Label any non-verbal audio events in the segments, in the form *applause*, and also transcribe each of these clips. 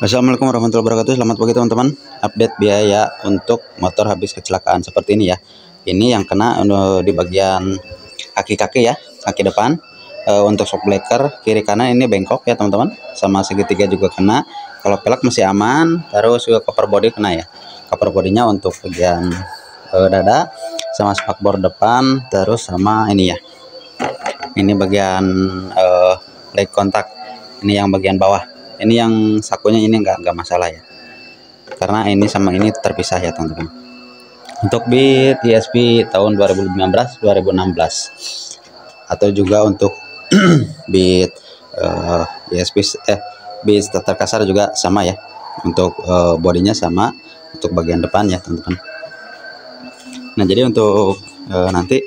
Assalamualaikum warahmatullahi wabarakatuh. Selamat pagi teman-teman. Update biaya untuk motor habis kecelakaan seperti ini ya. Ini yang kena uh, di bagian kaki-kaki ya Kaki depan. Uh, Untuk shock breaker kiri kanan ini bengkok ya teman-teman. Sama segitiga juga kena. Kalau pelak masih aman Terus juga cover body kena ya. Cover bodinya untuk bagian uh, dada Sama spakbor depan Terus sama ini ya. Ini bagian uh, leg kontak. Ini yang bagian bawah ini yang sakunya ini enggak enggak masalah ya. Karena ini sama ini terpisah ya teman-teman. Untuk bit ESP tahun 2015 2016 atau juga untuk *clears throat* bit uh, ESP eh bit starter kasar juga sama ya. Untuk uh, bodinya sama untuk bagian depan ya teman-teman. Nah jadi untuk uh, nanti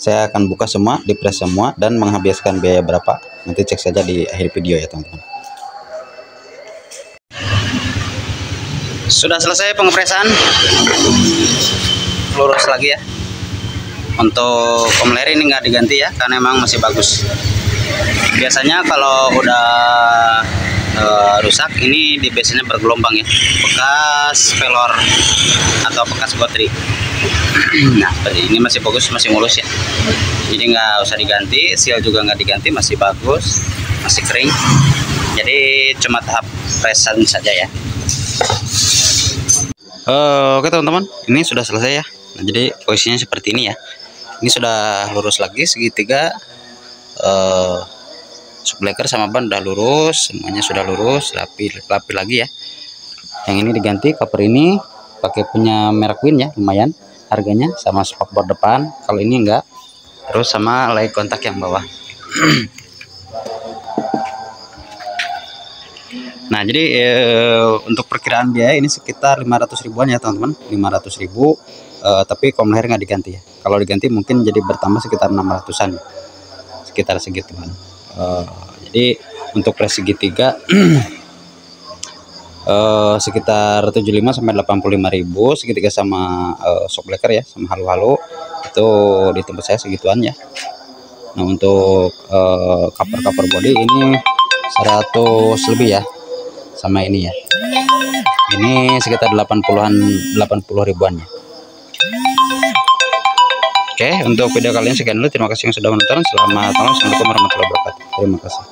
saya akan buka semua di semua dan menghabiskan biaya berapa. Nanti cek saja di akhir video ya teman-teman sudah selesai pengepresan? Lurus lagi ya? Untuk komler ini nggak diganti ya karena memang masih bagus. Biasanya kalau udah e, rusak ini di biasanya bergelombang ya. Bekas pelor atau bekas gotri. *clears throat* Nah ini masih bagus masih mulus ya. Jadi nggak usah diganti seal juga nggak diganti masih bagus masih kering. Jadi cuma tahap presan saja ya uh, oke teman-teman. Ini sudah selesai ya. Nah, jadi posisinya seperti ini ya. Ini sudah lurus lagi segitiga. Uh, subleker sama ban udah lurus semuanya sudah lurus. Rapi rapi lagi ya. Yang ini diganti cover ini pakai punya merek Win ya lumayan harganya sama spakbor depan. Kalau ini enggak terus sama light kontak yang bawah *clears throat* Nah, jadi eh, untuk perkiraan biaya ini sekitar 500 ribuan ya, teman-teman. 500 ribu, eh, tapi kom leher nggak diganti ya. Kalau diganti mungkin jadi bertambah sekitar 600-an. Sekitar segituan. Eh, jadi untuk pres segitiga *clears throat* eh, sekitar 75 sampai 85 ribu, segitiga sama eh, shock breaker ya, sama halu-halu itu di tempat saya segituan ya. Nah, untuk cover-cover body ini 100 lebih ya sama ini ya. Ini sekitar 80-an 80 ribuan ya Oke untuk video kali ini sekian dulu. Terima kasih yang sudah menonton. Selamat malam. Assalamualaikum warahmatullahi wabarakatuh. Terima kasih